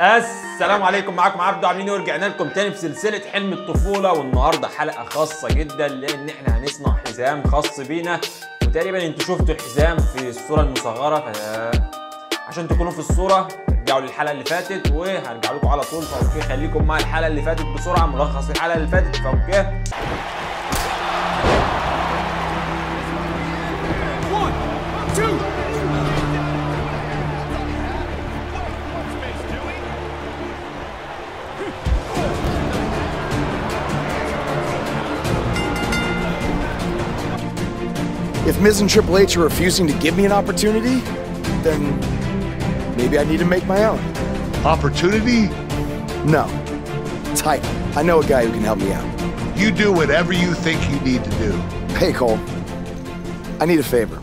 السلام عليكم معاكم عبدو عاملين ورجعنا لكم تاني في سلسلة حلم الطفولة والنهاردة حلقة خاصة جدا لأن إحنا هنصنع حزام خاص بينا وتقريبا أنتوا شفتوا الحزام في الصورة المصغرة ف... عشان تكونوا في الصورة ارجعوا للحلقة اللي فاتت وهرجع لكم على طول فأوكي خليكم مع الحلقة اللي فاتت بسرعة ملخص الحلقة اللي فاتت فأوكي. If Miz and Triple H are refusing to give me an opportunity, then maybe I need to make my own. Opportunity? No. Title. I know a guy who can help me out. You do whatever you think you need to do. Hey, Cole. I need a favor.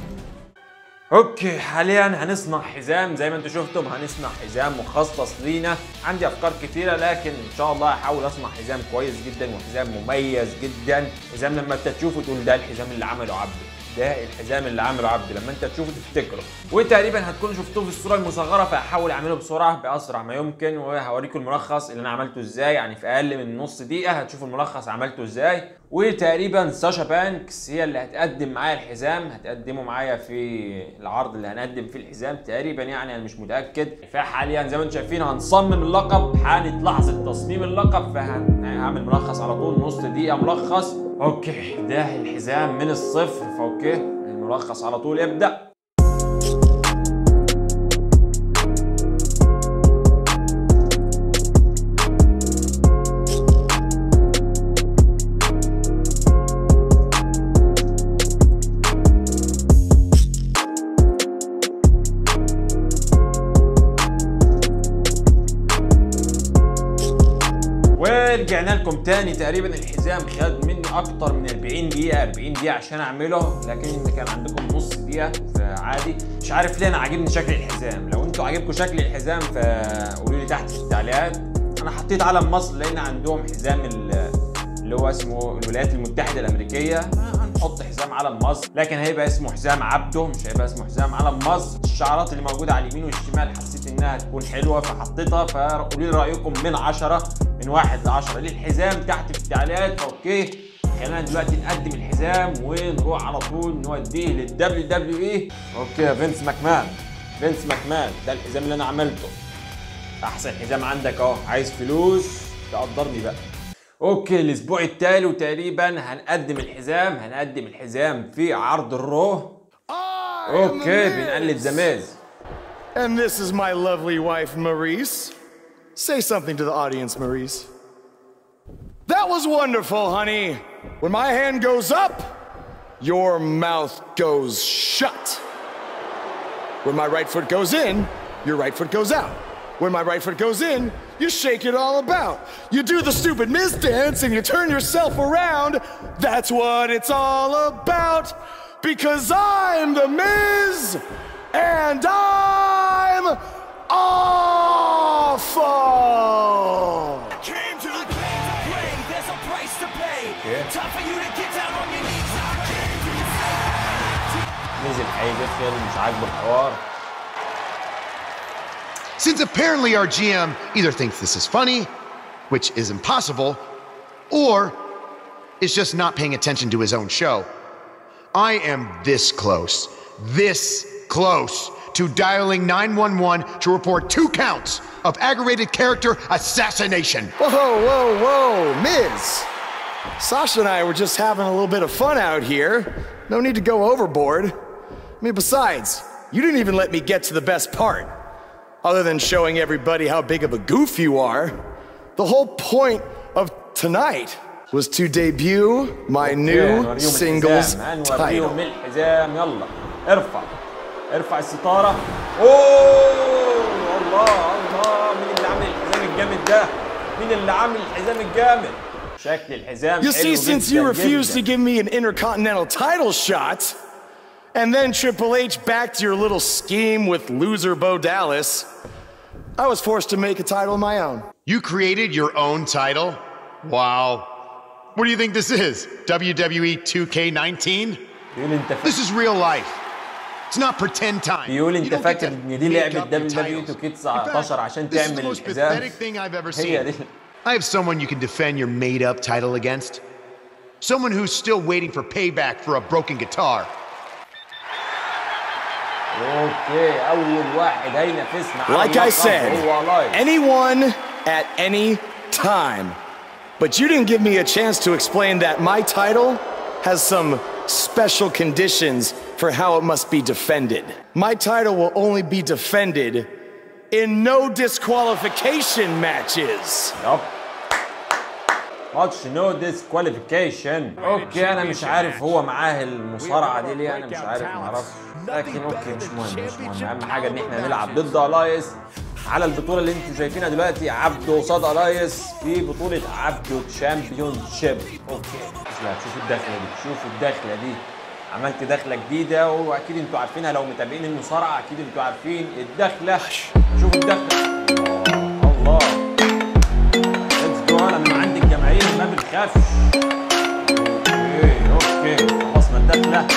اوكي حاليا هنصنع حزام زي ما انتم شفتم هنصنع حزام مخصص لينا عندي افكار كتيره لكن ان شاء الله هحاول اصنع حزام كويس جدا وحزام مميز جدا حزام لما انت تشوفه تقول ده الحزام اللي عمله عبده ده الحزام اللي عمله عبد لما انت تشوفه تفتكره. وتقريبا هتكونوا شفتوه في الصورة المصغرة فهحاول اعمله بسرعة بأسرع ما يمكن وهوريكم الملخص اللي أنا عملته إزاي يعني في أقل من نص دقيقة هتشوفوا الملخص عملته إزاي. وتقريبا ساشا بانكس هي اللي هتقدم معايا الحزام هتقدمه معايا في العرض اللي هنقدم فيه الحزام تقريبا يعني أنا مش متأكد. فحاليا زي ما أنتم شايفين هنصمم اللقب حانت لحظه تصميم اللقب فهعمل ملخص على طول نص دقيقة ملخص. أوكي ده الحزام من الصفر. فأوكي الملخص على طول. يبدا ورجعنا لكم تاني؟ تقريبا الحزام خد أكتر من 40 دقيقة 40 دقيقة عشان أعمله. لكن كان عندكم نص دقيقة فعادي. مش عارف ليه أنا عاجبني شكل الحزام. لو أنتوا عاجبكم شكل الحزام فقولوا لي تحت في التعليقات. أنا حطيت علم مصر لأن عندهم حزام اللي هو اسمه الولايات المتحدة الأمريكية. هنحط حزام علم مصر. لكن هيبقى اسمه حزام عبده مش هيبقى اسمه حزام علم مصر. الشعارات اللي موجودة على اليمين والشمال حسيت إنها تكون حلوة فحطيتها. فقولوا لي رأيكم من 10 من 1 ل 10 للحزام تحت في التعليقات. okay. خلينا دلوقتي نقدم الحزام ونروح على طول نوديه للدبليو دبليو إي. أوكي يا فينس ماكمان. فينس ماكمان ده الحزام اللي أنا عملته. أحسن حزام عندك أهو. عايز فلوس؟ تقدرني بقى. okay الأسبوع التالي وتقريبا هنقدم الحزام. هنقدم الحزام في عرض ال Raw. okay بنقلد زماز. And this is my lovely wife, Maurice. Say something to the audience, Maurice. That was wonderful, honey. When my hand goes up, your mouth goes shut. When my right foot goes in, your right foot goes out. When my right foot goes in, you shake it all about. You do the stupid Miz dance and you turn yourself around. That's what it's all about. Because I'm the Miz and I'm awful. هيدخل مش عاجبه الحوار Since apparently our GM either thinks this is funny, which is impossible, or is just not paying attention to his own show, I am this close, this close to dialing 911 to report two counts of aggravated character assassination. Whoa, whoa, whoa, Miz. Sasha and I were just having a little bit of fun out here. No need to go overboard. I mean, besides, you didn't even let me get to the best part. Other than showing everybody how big of a goof you are, the whole point of tonight was to debut my أوكي، new هنوريهم singles الحزام، title. هنوريهم الحزام يلا ارفع ارفع الستارة اوه الله الله مين اللي عامل الحزام الجامد ده؟ مين اللي عامل الحزام الجامد؟ شكل الحزام You حلو see, since جداً you refused to جداً. give me an intercontinental title shot, and then Triple H backed your little scheme with loser Bo Dallas, I was forced to make a title of my own. You created your own title? Wow. What do you think this is? WWE 2K19? يقول انت فاهم This is real life. It's not pretend time. بيقول You انت don't get فاكر to ان دي make لعبه up your دبليو دبليو titles. 2 In 19 fact, عشان this is the تعمل most الحزام pathetic thing I've ever هي seen. دي I have someone you can defend your made-up title against. Someone who's still waiting for payback for a broken guitar. Like I said, anyone at any time. But you didn't give me a chance to explain that my title has some special conditions for how it must be defended. My title will only be defended in no disqualification matches. Nope. ماتش نو ديسكواليفيكيشن أوكي أنا مش عارف هو معاه المصارعة دي ليه أنا مش عارف معرفش لكن okay مش مهم مش مهم. أهم حاجة إن إحنا نلعب ضد ألايس على البطولة اللي أنتم شايفينها دلوقتي. عبده قصاد ألايس في بطولة عبده championship okay شوفوا الدخله دي شوفوا الدخله دي. عملت دخله جديدة وأكيد أنتوا عارفينها. لو متابعين المصارعة أكيد أنتوا عارفين الدخله شوفوا الدخله ما بنخافش okay. okay خلصنا الدخله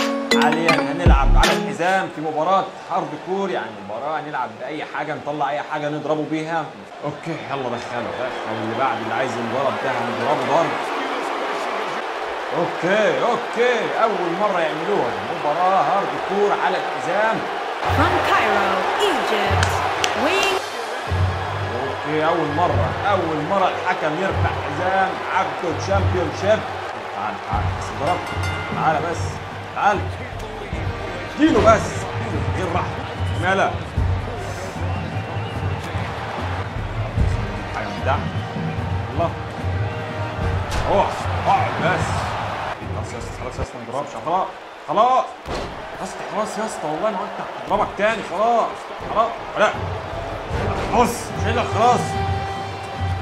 حاليا هنلعب على الحزام في مباراة hardcore. يعني مباراة هنلعب بأي حاجة نطلع أي حاجة نضربه بيها. okay يلا دخله دخل اللي بعد اللي عايز ينضرب ده هنضربه ضرب. okay okay. أول مرة يعملوها. مباراة hardcore على الحزام. From Cairo, Egypt, weighing okay أول مرة. أول مرة الحكم يرفع حزام. عبده championship. تعال تعال بس ضربت تعال بس. تعال. اديله بس. اديله غير راحته مالا. تحت الله. روح اقعد بس. خلاص يا اسطى خلاص يا اسطى ما تضربش. خلاص خلاص. يا اسطى خلاص يا اسطى والله ما قلت هضربك تاني خلاص. خلاص. لا. خلاص شيلك خلاص.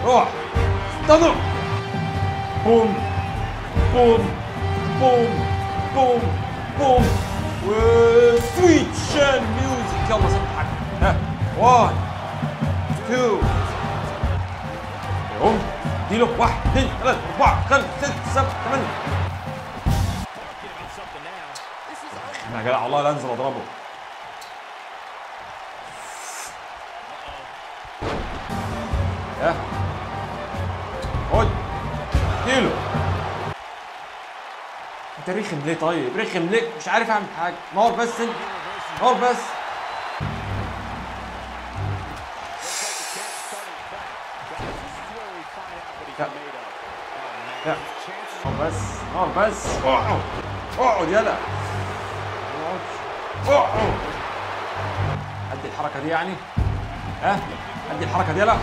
روح. تضرب بوم بوم بوم بوم بوم. وسويت شان ميوزك. يلا سامحك ها. 1 2 يقوم اديله واحد اثنين ثلاثة أربعة خمسة ستة سبعة ثمانية. يا جدع والله لا انزل أضربه. انت رخم ليه طيب؟ رخم ليه؟ مش عارف اعمل حاجة. نار بس انت نار بس. لا. لا. نار بس. نار بس. اقعد. اقعد يلا. اقعد. أدي الحركة دي يعني. ها؟ أدي الحركة دي يلا.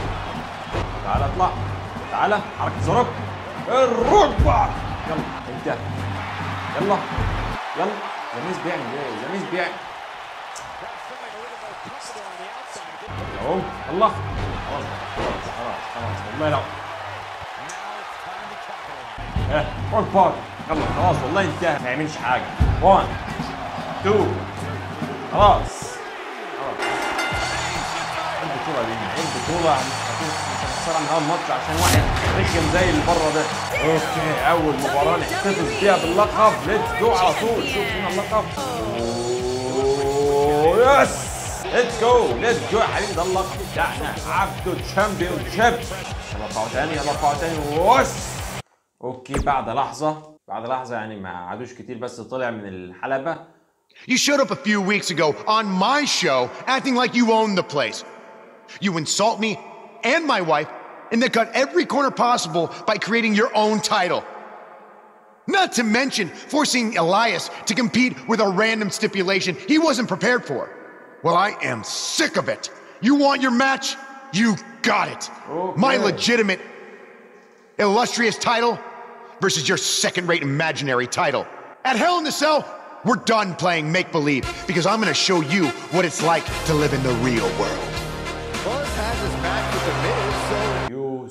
تعالى اطلع. تعالى حركة زرق. الركبة. يلا انت يلا. يلا. زميز بيعمل إيه؟ زميز بيعمل أهو. يلا. خلاص. خلاص. خلاص. خلاص والله لا. ها ورك بار يلا. خلاص. والله انتهى. ما يعملش حاجة. 1 2 خلاص. البطولة دي البطولة مش هنخسرها من أول ماتش عشان واحد رخم زي اللي بره ده. okay. أول مباراة نحتفظ بيها باللقب، let's go على طول، شوف فينا اللقب. yes let's go let's go يا حبيبي ده اللقب بتاعنا عبده championship. يلا ارفعوا تاني يلا ارفعوا تاني. وس okay بعد لحظة بعد لحظة يعني ما عادوش كتير بس طلع من الحلبة. You showed up a few weeks ago on my show acting like you own the place. You insult me and my wife and then cut every corner possible by creating your own title. Not to mention forcing Elias to compete with a random stipulation he wasn't prepared for. Well, I am sick of it. You want your match? You got it. My legitimate, illustrious title versus your second rate imaginary title. At Hell in the Cell, we're done playing make believe because I'm gonna show you what it's like to live in the real world.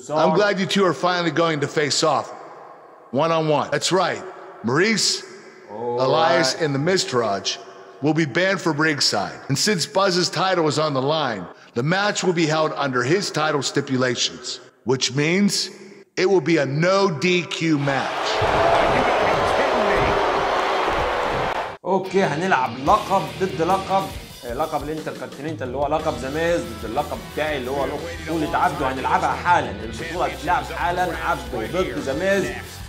You I'm saw glad you two are finally going to face off one on one. That's right. Maurice, Elias, and the Mistraj will be banned from ringside. And since Buzz's title is on the line, the match will be held under his title stipulations, which means it will be a no DQ match. اوكي هنلعب لقب ضد لقب آه، لقب الانتر كونتيننتال اللي هو لقب The Miz ضد اللقب بتاعي اللي هو بطولة عبده هنلعبها حالا. البطولة هتتلعب حالا عبده ضد The Miz.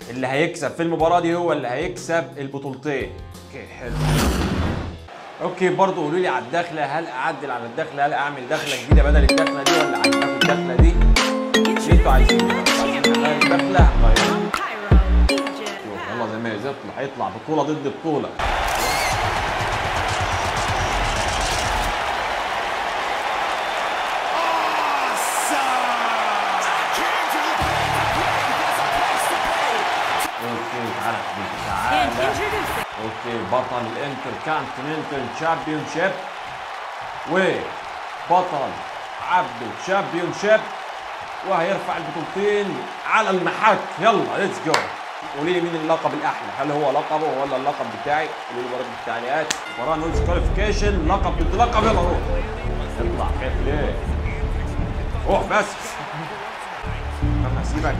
اللي هيكسب في المباراة دي هو اللي هيكسب البطولتين. Okay حلو. Okay برضه قولوا لي على الدخلة هل أعدل على الدخلة؟ هل أعمل دخلة جديدة بدل الدخلة دي ولا عايزين الدخلة دي؟ اللي أنتوا عايزينه. عايزين الدخلة؟ Egypt. يلا زي ما يطلع يطلع بطولة ضد بطولة. Okay بطل ال Intercontinental Championship وبطل عبده Championship وهيرفع البطولتين على المحك. يلا let's go قولي لي مين اللقب الأحلى؟ هل هو لقبه ولا اللقب بتاعي؟ قولوا لي برضه في التعليقات مباراة no disqualification. لقب ضد لقب. يلا روح. اطلع خايف ليه؟ روح بس. أنا هسيبك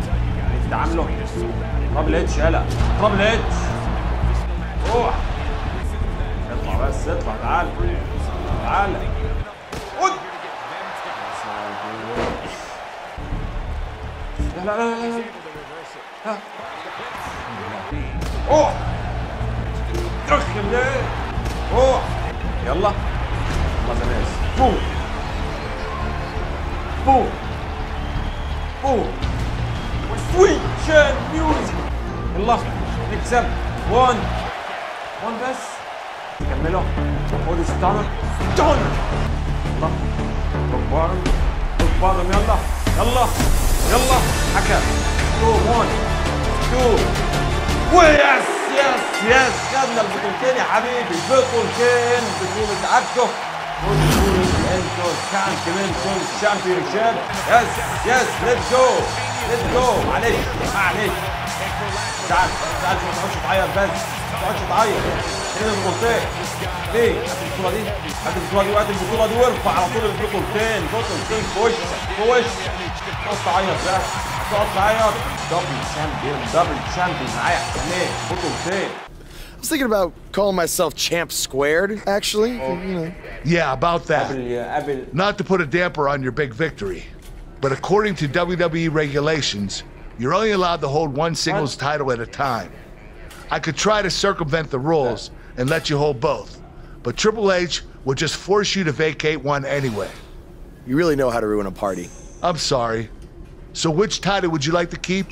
تعامله Triple H يلا Triple H روح اطلع بس اطلع تعال. تعال. لا لا لا لا لا. روح. رخم ليه روح. يلا. يلا زمان بوم بوم بوم سويت شان ميوزك يلا نكسب 1 1 بس كملوا خد ستانر ستانر يلا كبارم كبارم يلا يلا يلا حكم 2 1 2 ويس يس يس خدنا البطولتين يا حبيبي. بطولتين بطولة عبده. وبطولة الانتر كونتيننتال شامبيون شيب. yes yes let's go let's go معلش. معلش. تعال تعال ما تقعدش تعيط بس ما تقعدش تعيط فين البطولتين ليه هات البطولة دي هات البطولة دي وهات البطولة دي وارفع على طول البطولتين بطولتين في وشك في وشك تقعد تعيط بقى تقعد تعيط دبل شامبيون دبل شامبيون معايا كمان بطولتين I was thinking about calling myself Champ Squared, actually. You know. Yeah, about that. قبل قبل Not to put a damper on your big victory, but according to WWE regulations, you're only allowed to hold one singles title at a time. I could try to circumvent the rules and let you hold both, but Triple H would just force you to vacate one anyway. You really know how to ruin a party. I'm sorry. So which title would you like to keep?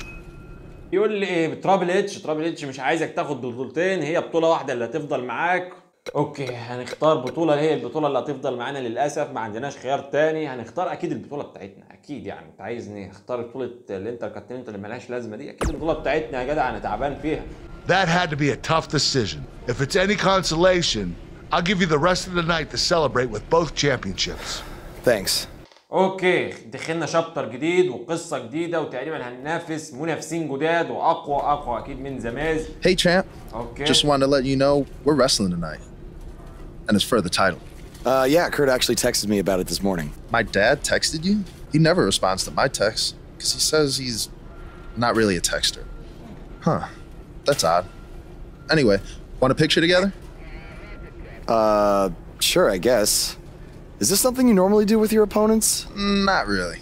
يقول لي ايه ترابل اتش ترابل اتش مش عايزك تاخد بطولتين هي بطوله واحده اللي هتفضل معاك Okay هنختار بطولة هي البطولة اللي هتفضل معانا للأسف ما عندناش خيار تاني هنختار أكيد البطولة بتاعتنا أكيد يعني أنت عايزني أختار بطولة الإنتر كونتيننتال اللي ملهاش لازمة دي أكيد البطولة بتاعتنا يا جدع أنا تعبان فيها That had to be a tough decision. If it's any consolation, I'll give you the rest of the night to celebrate with both championships. Thanks. Okay دخلنا chapter جديد وقصة جديدة وتقريبا هننافس منافسين جداد وأقوى أقوى أكيد من The Miz Hey, champ. أوكي Just wanted to let you know we're wrestling tonight. And it's for the title. Uh, yeah, Kurt actually texted me about it this morning. My dad texted you? He never responds to my texts because he says he's not really a texter. Huh. That's odd. Anyway, want a picture together? Uh, sure, I guess. Is this something you normally do with your opponents? Not really.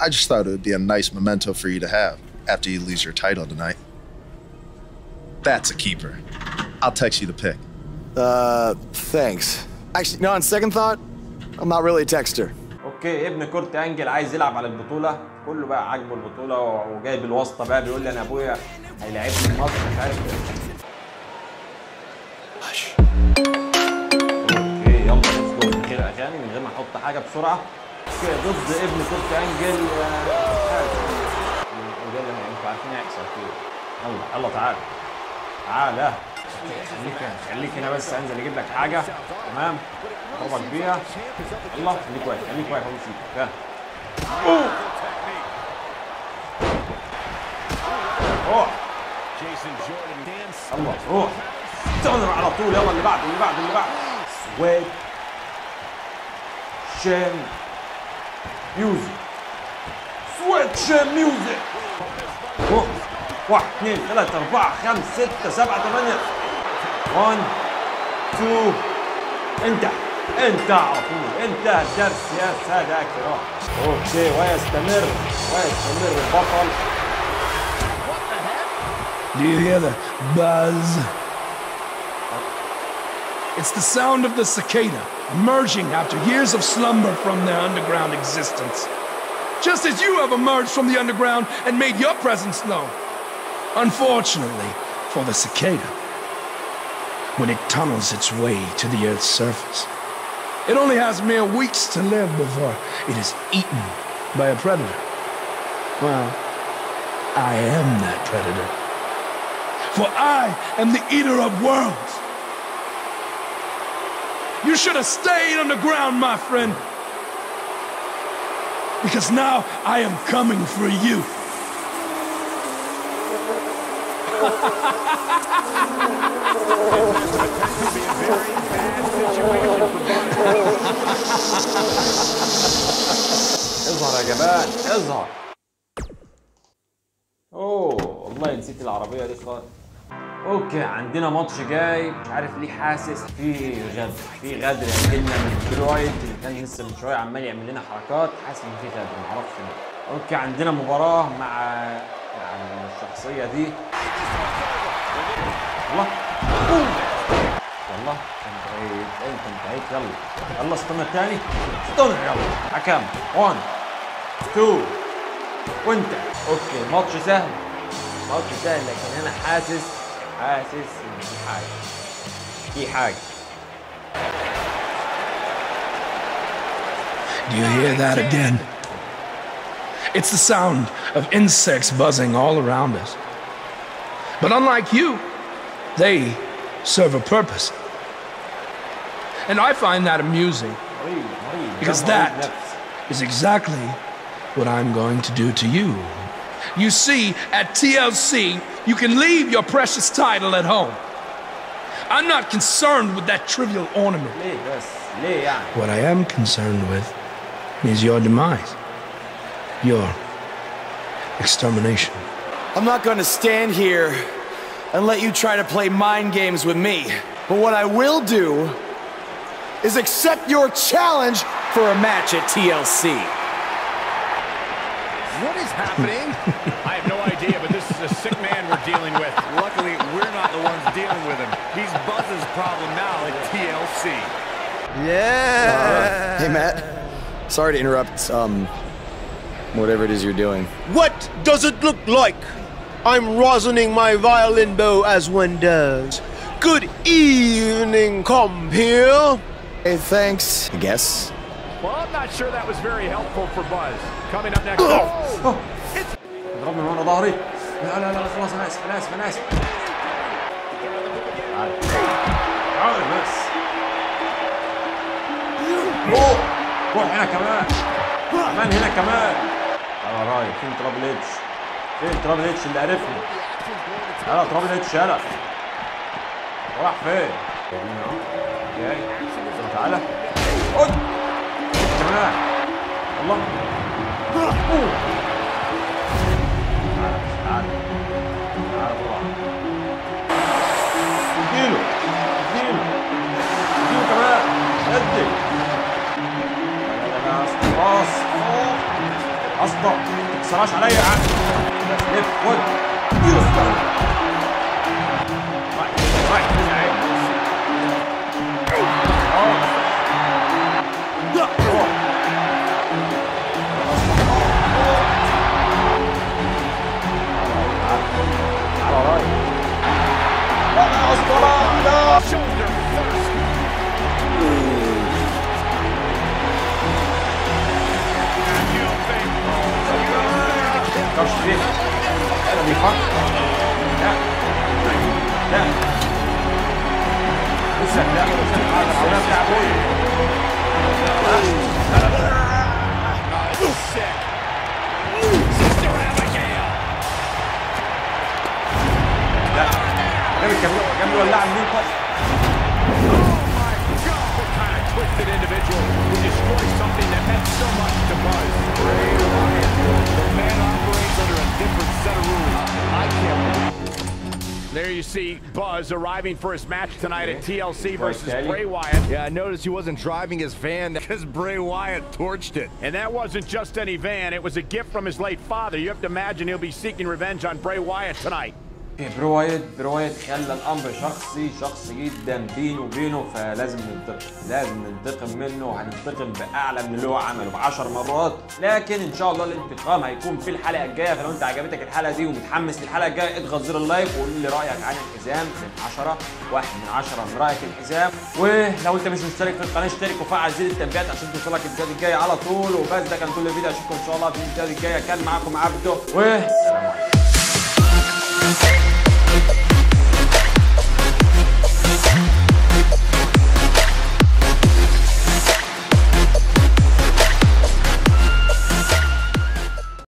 I just thought it would be a nice memento for you to have after you lose your title tonight. That's a keeper. I'll text you the pic. Uh, thanks. Actually, no, on second thought, I'm not really a texter. Okay ابن Kurt Angle عايز يلعب على البطولة. كله بقى عاجبه البطولة وجايب الواسطة بقى بيقول لي أنا أبويا هيلاعبني في مصر مش عارف إيه. Okay يلا let's go غير أغاني من غير ما أحط حاجة بسرعة. Okay ضد ابن Kurt Angle آه، مش عارف. أنتوا عارفين هيحصل فيه يلا يلا تعال. تعالى خليك خليك هنا بس انزل أجيب لك حاجة. تمام؟ اضربك بيها. يلا خليك واقف خليك واقف سيبك ها روح يلا. روح استمر على طول. يلا اللي بعده اللي بعده اللي بعده. Sweet Chin Music. Sweet Chin Music. روح واحد اثنين ثلاثة أربعة خمسة ستة سبعة ثمانية. 1 تو انت انت على طول انت الدرس يا سادة الكرام اوكي ويستمر ويستمر البطل Do you hear the buzz? It's the sound of the cicada emerging after years of slumber from their underground existence. Just as you have emerged from the underground and made your presence known. Unfortunately for the cicada, when it tunnels its way to the Earth's surface, it only has mere weeks to live before it is eaten by a predator. Well, I am that predator. For I am the eater of worlds. You should have stayed underground, my friend. Because now I am coming for you. إظهر يا جبان إظهر. أوه والله نسيت العربية دي خالص. Okay عندنا ماتش جاي. مش عارف ليه حاسس. فيه غدر في غدر. يجيلنا من Bray Wyatt اللي كان لسه من شوية عمال يعمل لنا حركات. حاسس إن في غدر معرفش ليه. Okay عندنا مباراة مع يعني الشخصية دي. الله. يلا انت انتهيت انت انتهيت يلا. يلا استنى الثاني. استنى يلا حكم 1 2 وانت. أوكي ماتش سهل. ماتش سهل لكن أنا حاسس حاسس إن في حاجة. في حاجة. Do you hear that again? It's the sound of insects buzzing all around us. But unlike you, they serve a purpose. And I find that amusing because that is exactly what I'm going to do to you. You see, at TLC, you can leave your precious title at home. I'm not concerned with that trivial ornament. What I am concerned with is your demise your extermination. I'm not gonna stand here and let you try to play mind games with me. But what I will do is accept your challenge for a match at TLC. What is happening? I have no idea, but this is a sick man we're dealing with. Luckily, we're not the ones dealing with him. He's Buzz's problem now at TLC. yeah. Hey, Matt. Sorry to interrupt, um, whatever it is you're doing. What does it look like? I'm rosining my violin bow as one does. Good evening, compeer. Hey, thanks, I guess. Well, I'm not sure that was very helpful for Buzz. Coming up next. اضربني من ورا ظهري لا لا لا خلاص انا اسف انا اسف انا اسف تعال تعال بس روح روح هنا كمان كمان هنا كمان تعال ورايا فين Triple H؟ فين Triple H اللي عرفني؟ يلا Triple H يلا راح فين؟ جاي. تعالى كمان الله. اديله اديله. اديله كمان. ادي. اسطى ما تكسرهاش عليا. يا عم لف خد اديله Gosh, shit. That'll be fun. Yeah. Yeah. Listen, yeah, listen. I'll that boy. Sister Abigail! Individual who destroys something that meant so much to Buzz. Bray different set of rules. I can't believe There you see Buzz arriving for his match tonight at TLC versus Bray Wyatt. Yeah, I noticed he wasn't driving his van because Bray Wyatt torched it. And that wasn't just any van, it was a gift from his late father. You have to imagine he'll be seeking revenge on Bray Wyatt tonight. Bray Wyatt Bray Wyatt خلى الأمر شخصي شخصي جدا بينه وبينه فلازم ننتقم لازم ننتقم منه وهننتقم بأعلى من اللي هو عمله ب 10 مرات. لكن إن شاء الله الانتقام هيكون في الحلقة الجاية. فلو أنت عجبتك الحلقة دي ومتحمس للحلقة الجاية اضغط زر ال like وقول لي رأيك عن الحزام من 10 واحد من 10 من رأيك الحزام. ولو أنت مش مشترك في القناة اشترك وفعل زر التنبيهات عشان توصلك الفيديو الجاي على طول. وبس ده كان كل الفيديو. أشوفكم إن شاء الله في الفيديو الجاي. كان معاكم عبده والسلام عليكم.